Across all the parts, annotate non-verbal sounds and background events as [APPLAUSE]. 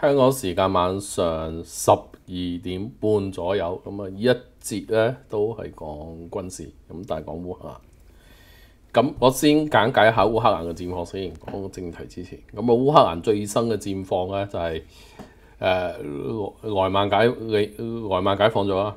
香港時間晚上十二點半左右，咁啊一節咧都係講軍事，咁但係講烏克蘭。咁我先簡介一下烏克蘭嘅戰況先，講正題之前。咁啊烏克蘭最新嘅戰況咧就係誒萊曼解你萊曼解放咗啦。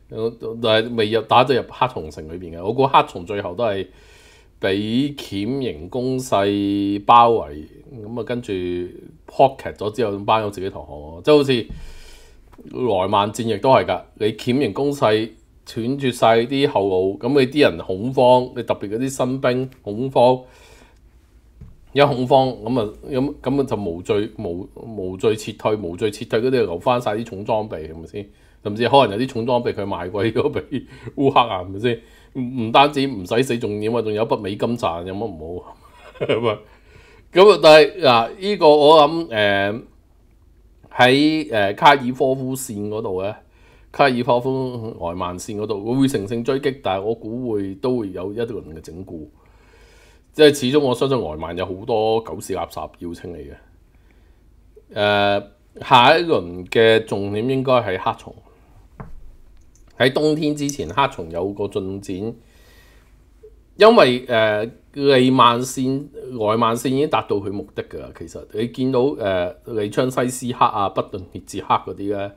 但係未入打到入黑松城裏邊嘅。我估黑松最後都係俾鉗形攻勢包圍，咁啊跟住 po 咗之後，咁班友自己投降咯，即係好似。萊曼戰役都係㗎，你鉗形攻勢斷絕晒啲後路，咁你啲人恐慌，你特別嗰啲新兵恐慌，一恐慌咁啊咁咁啊就無罪無無罪撤退，無罪撤退嗰啲留翻晒啲重裝備係咪先？甚至可能有啲重裝備佢賣貴咗俾烏克蘭係咪先？唔唔單止唔使死，仲點啊？仲有一筆美金賺，有乜唔好啊？[LAUGHS] 咁啊，但係嗱，呢個我諗誒。喺誒卡爾科夫線嗰度咧，卡爾科夫外曼線嗰度，會乘勝追擊，但係我估會都會有一輪嘅整固，即係始終我相信外曼有好多狗屎垃圾要清理嘅。誒、下一輪嘅重點應該係黑松，喺冬天之前黑松有個進展，因為誒。利曼線、外曼線已經達到佢目的㗎啦。其實你見到誒利昌西斯克啊、不頓涅茨克嗰啲咧，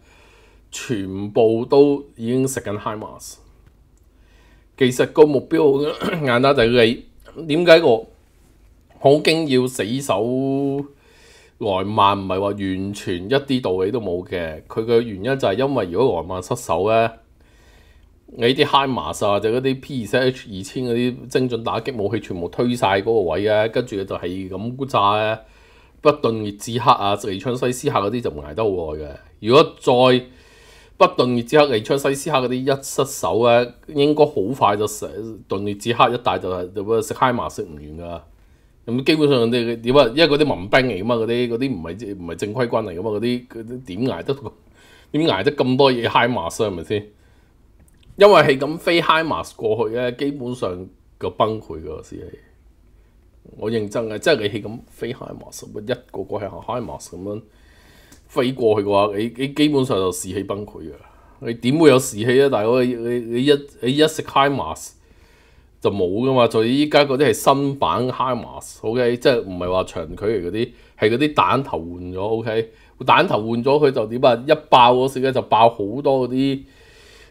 全部都已經食緊 HIMARS。其實個目標好 [CLEARS THROAT] 簡單，就係你點解我好驚要死守外曼？唔係話完全一啲道理都冇嘅。佢嘅原因就係因為如果外曼失守咧。你啲 HIMARS 啊，就嗰啲 P2H 二千嗰啲精準打擊武器，全部推晒嗰個位啊，跟住就係咁炸咧。不頓涅茨克啊，利昌西斯克嗰啲就唔捱得好耐嘅。如果再不頓涅茨克、利昌西斯克嗰啲一失手咧，應該好快就成頓涅茨克一帶就係就食 HIMARS 食唔完噶。咁基本上你點啊？因為嗰啲民兵嚟噶嘛，嗰啲嗰啲唔係唔係正規軍嚟噶嘛，嗰啲嗰啲點捱得點捱得咁多嘢 HIMARS 係咪先？因為係咁飛 high mass 過去咧，基本上個崩潰個士氣。我認真嘅，即係你係咁飛 high mass，一個個係 high mass 咁樣飛過去嘅話，你你基本上就士氣崩潰嘅。你點會有士氣咧？大佬，你你一你一食 high mass 就冇噶嘛？就依家嗰啲係新版 high mass，OK，即係唔係話長距離嗰啲，係嗰啲彈頭換咗，OK，彈頭換咗佢就點啊？一爆嗰時咧就爆好多嗰啲。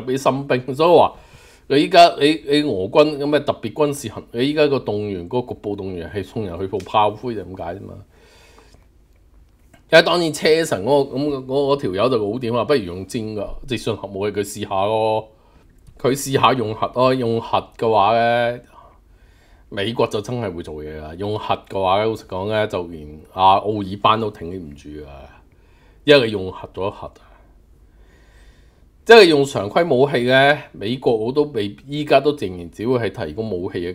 入啲新兵，所以話你依家你你俄軍咁咩特別軍事行，你依家個動員嗰、個局部動員係送人去放炮灰就咁解啫嘛。因為當然車臣嗰、個咁嗰條友就好點啊，不如用尖㗎直信核武器佢試下咯。佢試下用核咯，用核嘅話咧，美國就真係會做嘢啦。用核嘅話咧，老實講咧，就連阿奧爾班都挺唔住㗎，因為用核咗核。即係用常規武器咧，美國我都未依家都仍然只會係提供武器嘅，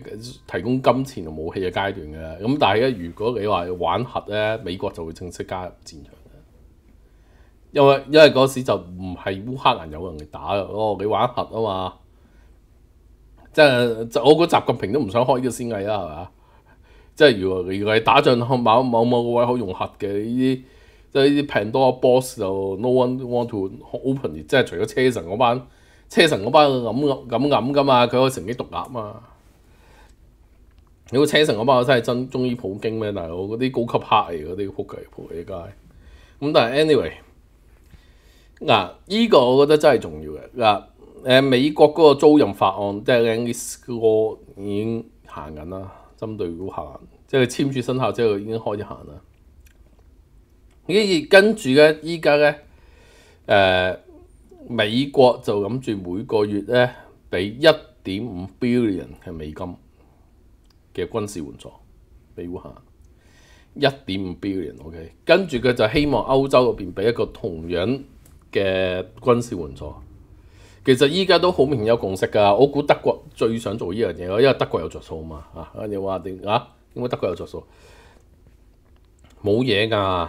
提供金錢同武器嘅階段嘅。咁但係咧，如果你話玩核咧，美國就會正式加入戰場。因為因為嗰時就唔係烏克蘭有人嚟打嘅，哦，你玩核啊嘛。即係我估習近平都唔想開呢個先例啦，係嘛？即係如果如果係打仗某某某個位可用核嘅呢啲。即係呢啲平多 boss 就 no one want to open，即係除咗車臣嗰班，車臣嗰班咁咁咁噶嘛，佢可以成機獨立嘛。你會車臣嗰班真係真中意普京咩？大佬嗰啲高級黑嚟嗰啲仆街仆街街。咁但係 anyway，嗱依個我覺得真係重要嘅嗱誒美國嗰個租任法案即係 English Law 已經行緊啦，針對烏克蘭，即係簽署生效之後已經開始行啦。跟住咧，依家咧誒美國就諗住每個月咧俾一點五 billion 嘅美金。嘅軍事援助俾烏克蘭一點五 billion，OK，跟住佢就希望歐洲嗰邊俾一個同樣嘅軍事援助。其實依家都好明顯有共識㗎，我估德國最想做呢樣嘢咯，因為德國有着數嘛啊！你話點啊？點解德國有着數？冇嘢㗎，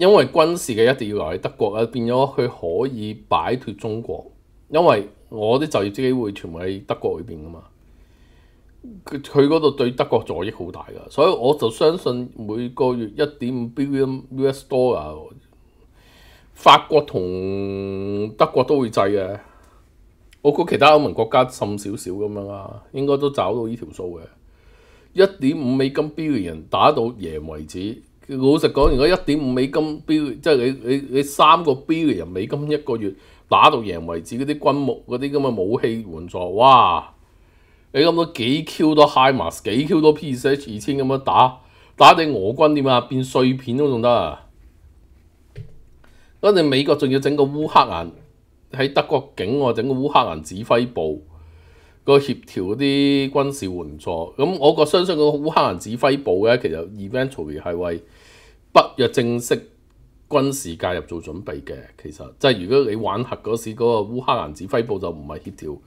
因為軍事嘅一定要留喺德國啊，變咗佢可以擺脱中國，因為我啲就業機會全部喺德國裏邊㗎嘛。佢嗰度對德國助益好大㗎，所以我就相信每個月一點五 billion US dollar，法國同德國都會制嘅。我估其他歐盟國家甚少少咁樣啦，應該都找到呢條數嘅。一點五美金 billion 打到贏為止。老實講，如果一點五美金 billion，即係你你你三個 billion 美金一個月打到贏為止，嗰啲軍務嗰啲咁嘅武器援助，哇！你諗到幾 Q 多 HIMARS，幾 Q 多 PCH 二千咁樣打打你俄軍點啊？變碎片都仲得啊！跟住美國仲要整個烏克蘭喺德國境外整個烏克蘭指揮部個協調嗰啲軍事援助。咁我個相信個烏克蘭指揮部咧，其實 eventually 係為北約正式軍事介入做準備嘅。其實即係如果你玩核嗰時，嗰、個烏克蘭指揮部就唔係協調。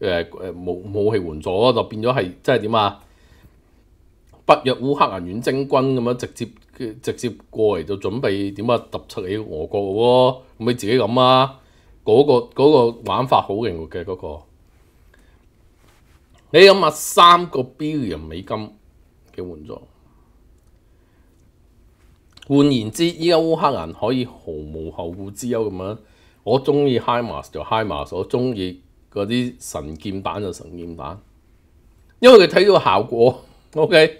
誒誒武武器援助就變咗係即係點啊？北約烏克蘭遠征軍咁樣直接直接過嚟就準備點啊？揼出你俄國嘅喎，咁你自己諗啊！嗰個嗰個玩法好靈活嘅嗰個。你諗下三個 billion 美金嘅援助，換言之，依家烏克蘭可以毫無後顧之憂咁樣，我中意 HIMARS 就 HIMARS，我中意。嗰啲神劍彈就神劍彈，因為佢睇到效果。[LAUGHS] OK，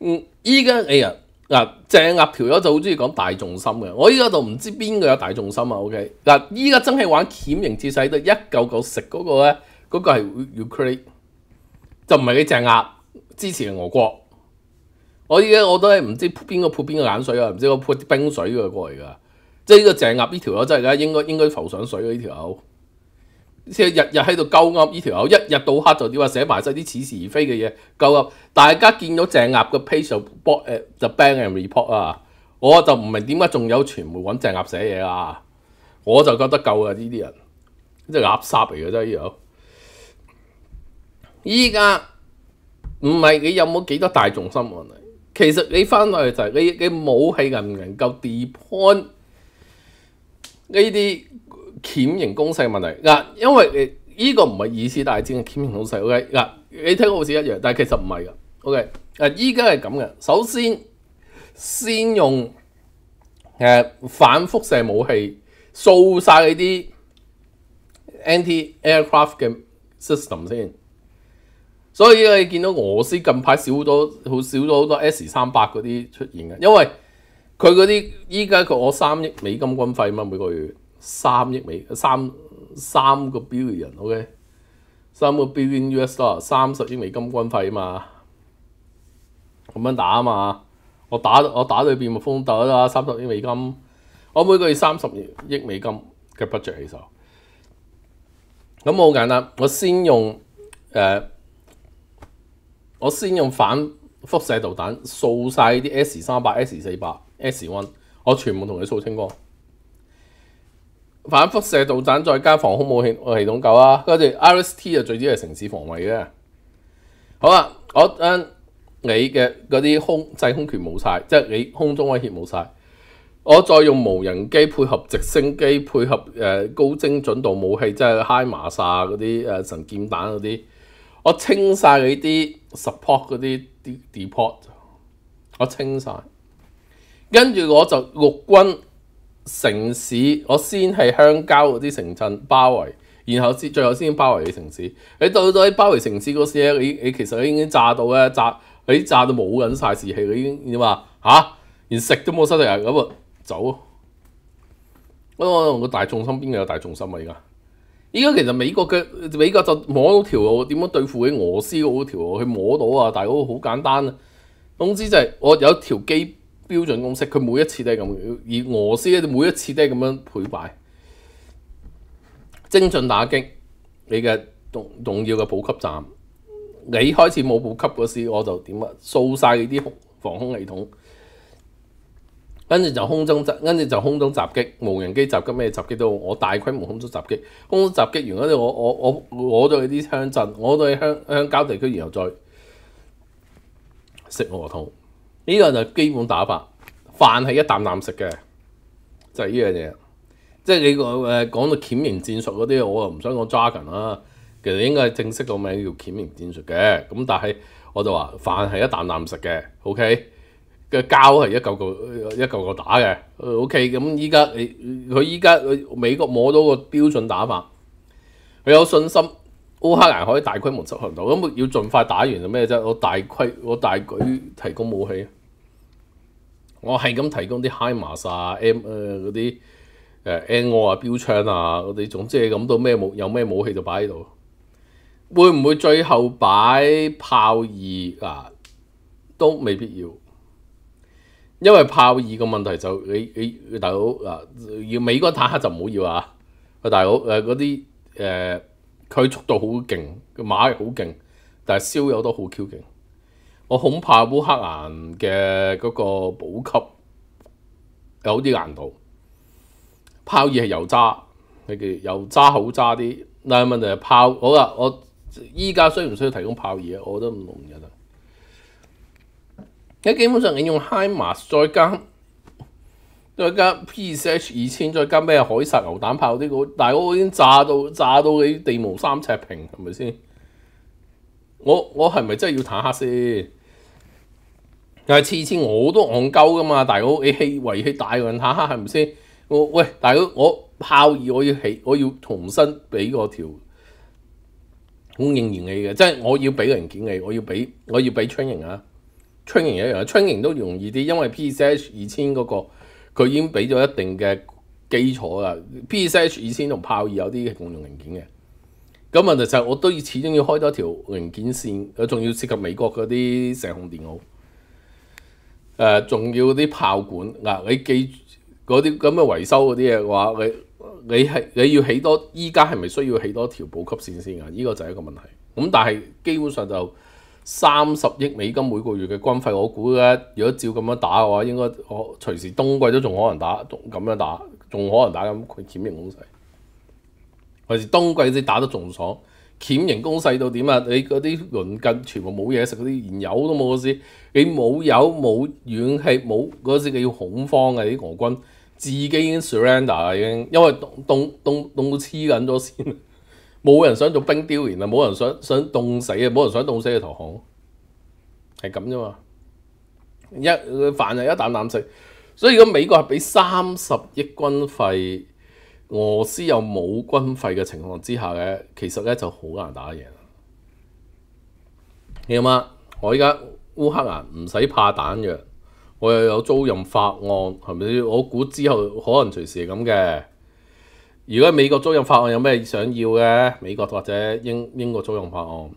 嗯，依家哎呀嗱，鄭鴨條友就好中意講大重心嘅。我依家就唔知邊個有大重心啊。OK，嗱，依家真係玩鉗形切勢得一嚿嚿食嗰個咧，嗰、個係 Ukraine，就唔係你鄭鴨支持俄國。我依家我都係唔知邊個潑邊個眼水啊，唔知我潑啲冰水嘅過嚟㗎。即係呢個鄭鴨呢條友真係而家應該應該浮上水嘅呢條友。即係日日喺度鳩噏呢條友，一日到黑就點話寫埋晒啲似是而非嘅嘢鳩噏。大家見到鄭鴨嘅 page 就 bot 誒就 ban and report 啊！我就唔明點解仲有傳媒揾鄭鴨寫嘢啊！我就覺得夠啊！呢啲人即係垃圾嚟嘅啫，呢條。依家唔係你有冇幾多大眾心問題，其實你翻落去就係你你武器能唔能夠 deploy 呢啲？鉗形攻勢問題。嗱，因為誒呢個唔係二次大戰嘅鉗形攻勢，OK？嗱，你聽好似一樣，但係其實唔係噶，OK？誒依家係咁嘅，首先先用誒、反輻射武器掃晒你啲 anti-aircraft 嘅 system 先，所以你見到俄羅斯近排少咗好少咗好多 S 三百嗰啲出現嘅，因為佢嗰啲依家佢我三億美金軍費嘛每個月。三億美三三個 billion，OK，三個 billion US dollar，三十億美金軍費啊嘛，咁樣打啊嘛，我打我打對面咪風鬥啦，三十億美金，我每個月三十億美金嘅 budget 起手，咁好簡單，我先用誒、我先用反輻射導彈掃晒啲 S 三百、S 四百、S one，我全部同你掃清光。反輻射導彈再加防空武器系統夠啦！跟住 RST 就最主要係城市防衞嘅。好啦，我誒你嘅嗰啲空制空權冇晒，即係你空中威脅冇晒。我再用無人機配合直升機，配合誒、高精準度武器，即係 h i m a 嗰啲誒神劍彈嗰啲，我清晒你啲 support 嗰啲啲 depot，我清晒。跟住我就陸軍城市，我先係鄉郊嗰啲城鎮包圍，然後先最後先包圍你城市。你到咗喺包圍城市嗰時咧，你你其實已經炸到咧，炸你炸到冇緊晒士氣，你已經點話嚇？連食都冇得食啊咁啊！走，我我大眾心邊有大眾心啊！而家，依家其實美國嘅美國就摸到條路，點樣對付起俄斯嗰條路？佢摸到啊！大佬好簡單啊！總之就係我有條基標準公式，佢每一次都係咁，而俄斯咧每一次都係咁樣潰敗，精準打擊你嘅重重要嘅補給站。你開始冇補給嗰時，我就點啊？掃晒你啲防空系統。跟住就空中襲，跟住就空中襲擊，無人機襲擊咩襲擊都好，我大規模空中襲擊，空中襲擊完嗰啲我我我攞到啲鄉鎮，我對鄉鄉郊地區，然後再食鵝肚，呢、這個就基本打法，飯係一啖啖食嘅，就係呢樣嘢。即係你個誒講到鉗形戰術嗰啲，我又唔想講 dragon 啦，其實應該係正式個名叫鉗形戰術嘅，咁但係我就話飯係一啖啖食嘅，OK。嘅膠係一嚿嚿一嚿嚿打嘅，OK。咁依家你佢依家美國摸到個標準打法，佢有信心烏克蘭可以大規模執行到。咁要盡快打完就咩啫？我大規我大舉提供武器，我係咁提供啲 HIMARS 啊、M 誒嗰啲誒 NO 啊、標槍啊嗰啲，總之係咁到咩武有咩武器就擺喺度。會唔會最後擺炮二啊？都未必要。因為炮二個問題就你你大佬啊，要美國坦克就唔好要啊！啊大佬誒嗰啲誒佢速度好勁，個馬力好勁，但係燒油都好 Q 勁。我恐怕烏克蘭嘅嗰個補給有啲難度。炮二係油渣，你嘅油渣好渣啲，但係問題係炮好啦。我依家需唔需要提供炮二啊？我覺得唔同嘅啦。你基本上你用 HIMARS 再加再加 PCH 二千，再加咩海薩榴彈炮啲個，但係我已經炸到炸到你地無三尺平，係咪先？我我係咪真係要坦克先？但係次次我都戇鳩噶嘛，大佬你氣維氣大運坦克係咪先？我喂大佬我炮二我要起，我要重新俾個條供應燃氣嘅，即係我要俾零件你，我要俾我要俾 training 啊！春型一樣，春型都容易啲，因為 PCH 二千嗰個佢已經俾咗一定嘅基礎啦。PCH 二千同炮二有啲共用零件嘅，咁問題就係我都要始終要開多條零件線，佢仲要涉及美國嗰啲射控電腦，誒、仲要啲炮管嗱、你記嗰啲咁嘅維修嗰啲嘢嘅話，你你係你要起多，依家係咪需要起多條補給線先啊？呢、這個就係一個問題。咁但係基本上就。三十億美金每個月嘅軍費，我估咧，如果照咁樣打嘅話，應該我隨時冬季都仲可能打，咁樣打，仲可能打咁佢鉗形攻勢。隨時冬季先打得仲爽，鉗形攻勢到點啊？你嗰啲鄰近全部冇嘢食，嗰啲燃油都冇嗰時，你冇油冇氧氣冇嗰時，你要恐慌嘅啲俄軍，自己已經 surrender 啦，已經，因為凍凍凍凍到黐緊咗先。冇人想做冰雕然啊！冇人想想凍死啊！冇人想凍死嘅投降，係咁啫嘛。一飯就一啖啖食，所以如果美國係俾三十億軍費，俄羅斯又冇軍費嘅情況之下咧，其實咧就好難打贏。你諗下，我依家烏克蘭唔使怕彈藥，我又有租賃法案，係咪？我估之後可能隨時係咁嘅。如果美國租用法案有咩想要嘅，美國或者英英國租用法案，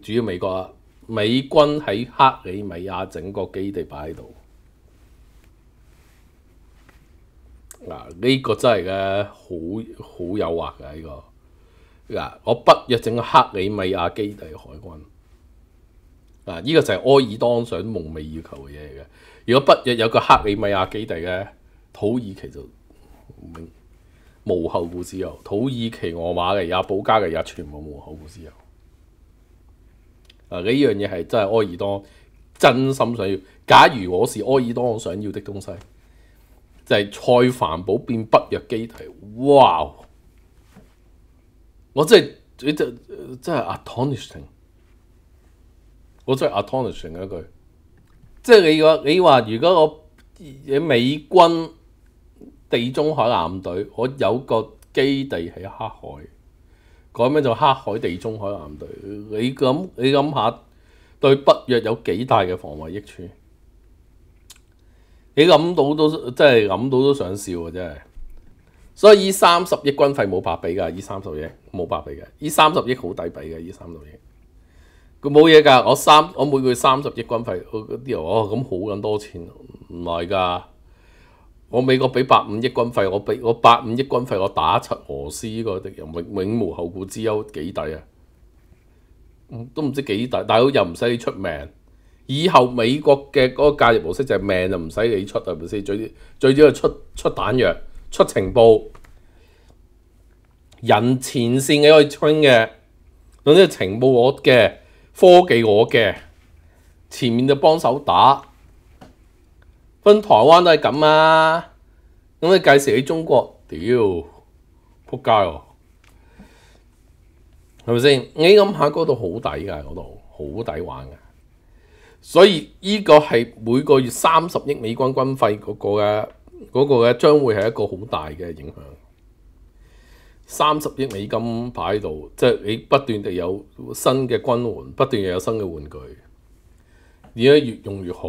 主要美國啊，美軍喺克里米亞整個基地擺喺度，嗱、呢個真係嘅，好好誘惑嘅呢個，嗱我北約整個克里米亞基地海軍，嗱、呢個就係埃爾當想夢寐以求嘅嘢嚟嘅。如果北約有個克里米亞基地嘅，土耳其就明無後顧之憂，土耳其、俄馬尼亞、保加利亞全部無後顧之憂。啊！呢樣嘢係真係埃爾多真心想要。假如我是埃爾多我想要的東西，就係、是、塞凡堡變北約基地。哇！我真係你真真係 astonishing，我真係 astonishing 一句。即係你話你話，如果我美軍地中海艦隊，我有個基地喺黑海。改名就黑海地中海艦隊，你諗你諗下對北約有幾大嘅防衛益處？你諗到都真係諗到都想笑啊！真係，所以依三十億軍費冇白俾㗎，依三十億冇白俾嘅，依三十億好抵俾嘅，依三十億佢冇嘢㗎。我三我每個月三十億軍費，嗰啲人哦咁好撚多錢，唔係㗎。我美國俾百五億軍費，我俾我百五億軍費，我打柒俄斯呢個敵人永永無後顧之憂幾抵啊？都唔知幾抵，大佬又唔使你出命。以後美國嘅嗰個價值模式就係命就唔使你出，係咪先？最最主要係出出彈藥、出情報、人前線嘅可以 train 嘅，總之情報我嘅，科技我嘅，前面就幫手打。分台灣都係咁啊！咁你介紹喺中國，屌撲街喎，係咪先？你諗下嗰度好抵㗎，嗰度好抵玩㗎。所以呢個係每個月三十億美軍軍費嗰個嘅嗰個嘅，將會係一個好大嘅影響。三十億美金擺喺度，即係你不斷地有新嘅軍援，不斷又有新嘅玩具，而家越用越好。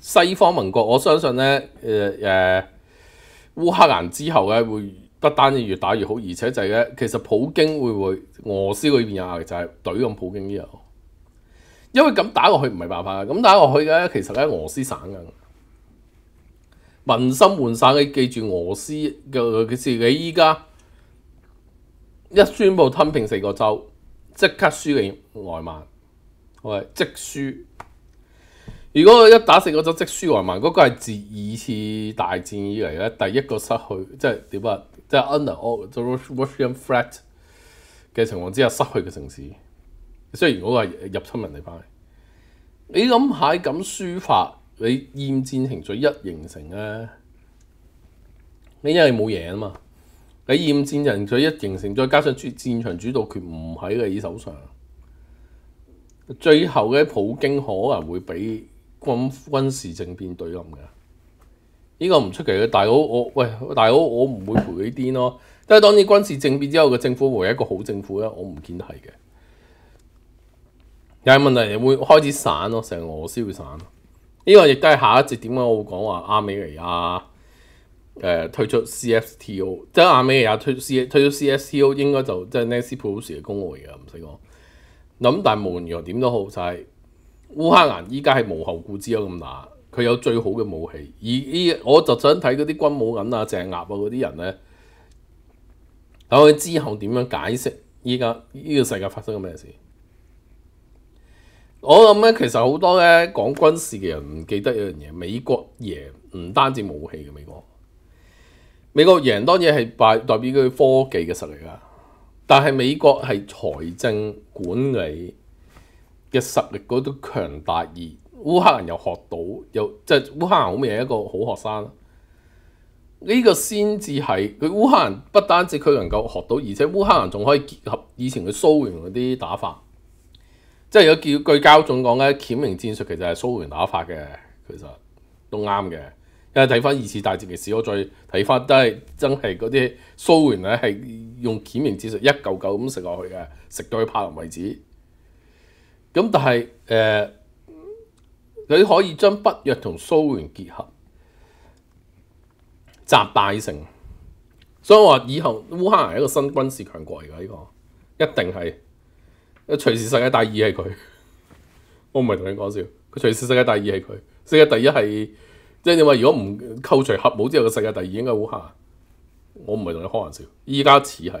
西方盟國，我相信咧，誒、呃、誒，烏克蘭之後咧會不單止越打越好，而且就係咧，其實普京會唔會俄斯嗰邊有壓力，就係懟咁普京呢度，因為咁打落去唔係辦法，咁打落去嘅其實咧俄斯省嘅民心渙散，你記住俄斯嘅事，你依家一宣布吞併四個州，即刻輸你外曼，喂，即輸。如果一打四個州即輸還慢，嗰、那個係自二次大戰以嚟咧第一個失去，即係點啊？即係 under all the Russian threat 嘅情況之下失去嘅城市。雖然嗰個係入侵人哋翻嚟，你諗下咁輸法，你厭戰情緒一形成咧，你因為冇贏啊嘛。你厭戰情緒一形成，再加上戰戰場主導權唔喺你手上，最後嘅普京可能會俾。軍軍事政變對冧嘅，呢、這個唔出奇嘅。大佬我喂，大佬我唔會陪你癲咯。即係當然軍事政變之後嘅政府會係一個好政府咧，我唔見得係嘅。有問題會開始散咯，成俄羅斯會散。呢、這個亦都係下一節點解我會講話亞美尼亞誒、呃、退出 CSTO，即係亞美尼亞退 C 退出 CSTO 應該就即係 Nancy Pelosi 嘅公務嚟嘅，唔使講。咁但係無論如何點都好，就係、是。烏克蘭依家係無後顧之憂咁打，佢有最好嘅武器。而依我就想睇嗰啲軍武銀啊、鄭鴨啊嗰啲人咧，睇佢之後點樣解釋依家呢個世界發生咗咩事。我諗咧，其實好多咧講軍事嘅人唔記得一樣嘢，美國贏唔單止武器嘅美國，美國贏當然係代代表佢科技嘅實力啦，但係美國係財政管理。嘅實力嗰種強大，而烏克蘭又學到，又即係烏克蘭好明顯係一個好學生。呢個先至係佢烏克蘭不單止佢能夠學到，而且烏克蘭仲可以結合以前嘅蘇聯嗰啲打法。即係有叫句膠總講咧，鉗形戰術其實係蘇聯打法嘅。其實都啱嘅。因為睇翻二次大戰嘅史，我再睇翻都係真係嗰啲蘇聯咧係用鉗形戰術一嚿嚿咁食落去嘅，食到佢怕腍為止。咁但係誒，你、可以將北約同蘇聯結合，集大成。所以我話以後烏克蘭係一個新軍事強國嚟㗎，呢、這個一定係。隨時世界第二係佢，[LAUGHS] 我唔係同你講笑。佢隨時世界第二係佢，世界第一係即係你話如果唔扣除核武之後嘅世界第二應該烏克蘭。我唔係同你開玩笑，依家似係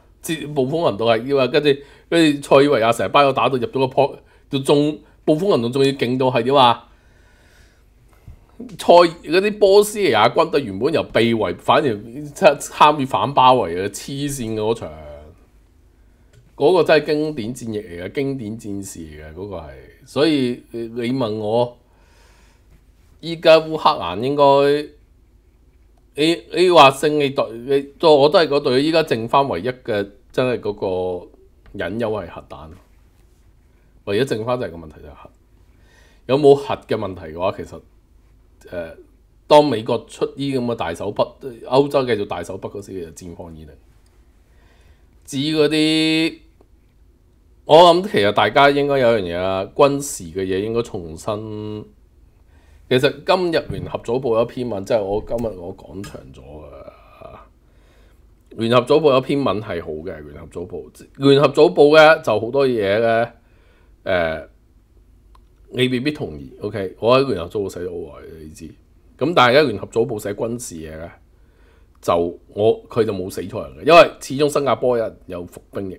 接暴風行動係要啊跟住跟住塞維亞成班友打到入咗個坡，到中暴風行動仲要勁到係點啊？塞嗰啲波斯尼亞軍隊原本由被圍反而參與反包圍嘅，黐線嗰場。嗰個真係經典戰役嚟嘅，經典戰士嚟嘅嗰個係，所以你問我依家烏克蘭應該，你你話勝利隊，你我都係嗰隊，依家剩翻唯一嘅真係嗰個隱憂係核彈，唯一剩翻就係個問題就係核，有冇核嘅問題嘅話，其實誒、呃，當美國出啲咁嘅大手筆，歐洲繼續大手筆嗰時就戰況已定，至於嗰啲。我諗其實大家應該有樣嘢啊，軍事嘅嘢應該重新。其實今日聯合早報有篇文，即係我今日我講長咗㗎。聯合早報有篇文係好嘅，聯合早報。聯合早報咧就好多嘢咧，誒、呃，你未必同意。OK，我喺聯合早報寫咗好耐，你知。咁但係而家聯合早報寫軍事嘢咧，就我佢就冇死錯人嘅，因為始終新加坡人有服兵役。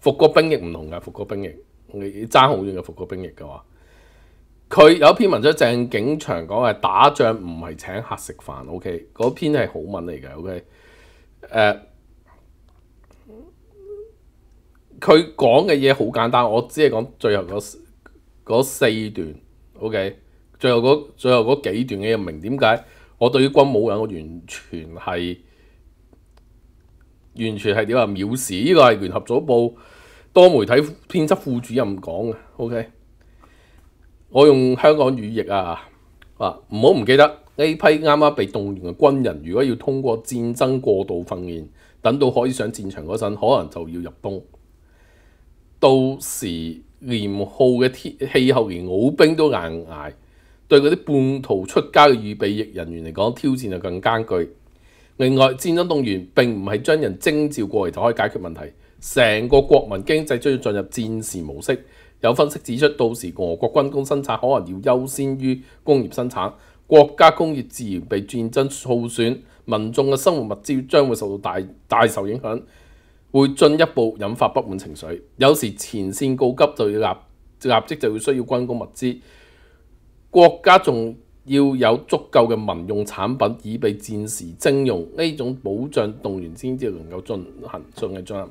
服過兵役唔同㗎，服過兵役你爭好遠嘅服過兵役嘅話，佢有一篇文章鄭景祥講係打仗唔係請客食飯，OK，嗰篇係好文嚟嘅，OK，誒，佢講嘅嘢好簡單，我只係講最後嗰四段，OK，最後嗰最後嗰幾段嘅又明點解我對於軍武人我完全係完全係點啊？藐視，呢個係聯合早報。多媒體編輯副主任講嘅，OK，我用香港語譯啊，啊唔好唔記得呢批啱啱被動員嘅軍人，如果要通過戰爭過渡訓練，等到可以上戰場嗰陣，可能就要入冬。到時嚴酷嘅天氣候，連老兵都硬捱，對嗰啲半途出家嘅預備役人員嚟講，挑戰就更艱巨。另外，戰爭動員並唔係將人徵召過嚟就可以解決問題。成個國民經濟將要進入戰時模式，有分析指出，到時俄國軍工生產可能要優先於工業生產，國家工業自然被戰爭耗損，民眾嘅生活物資將會受到大大受影響，會進一步引發不滿情緒。有時前線告急就要立立即就要需要軍工物資，國家仲要有足夠嘅民用產品以備戰時徵用，呢種保障動員先至能夠進行順利進行。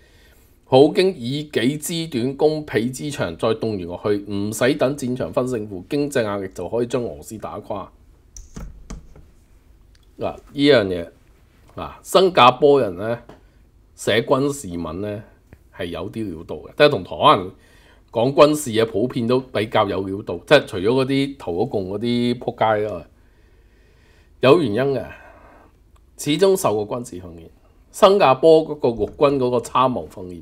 普京以己之短攻彼之長，再動員落去，唔使等戰場分勝負，經濟壓力就可以將俄斯打垮。嗱，呢樣嘢嗱，新加坡人咧寫軍事文咧係有啲料到嘅，即係同台灣人講軍事嘢普遍都比較有料到，即係除咗嗰啲投咗共嗰啲撲街之外，有原因嘅，始終受過軍事訓練。新加坡嗰個陸軍嗰個參謀訓練